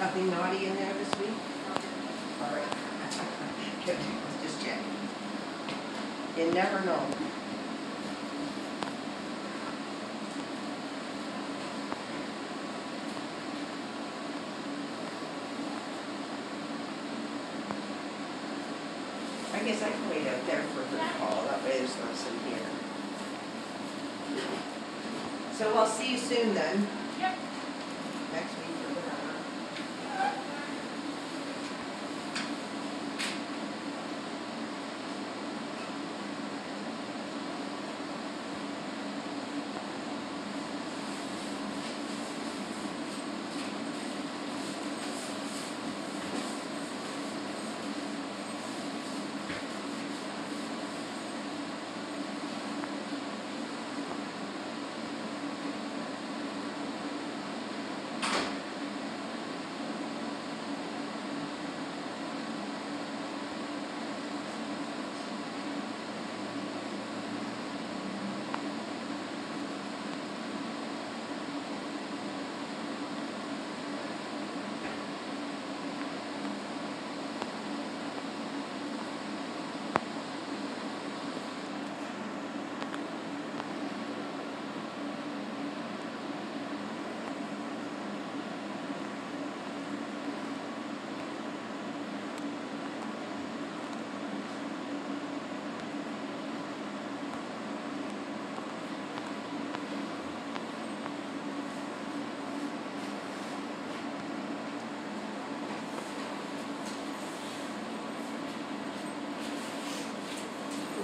nothing naughty in there this week? All right. Good, just check. You never know. I guess I can wait out there for her to call, that way there's not some here. So I'll see you soon then.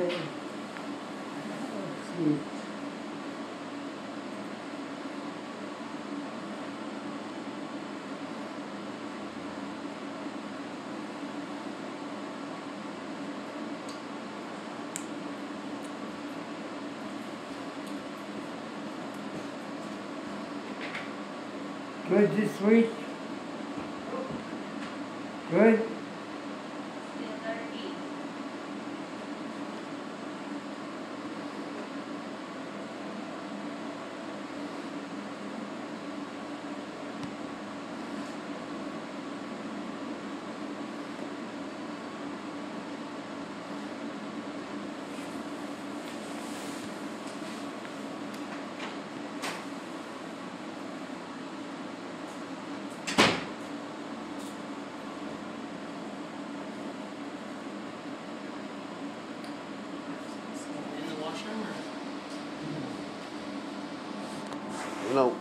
Good this week? Good? you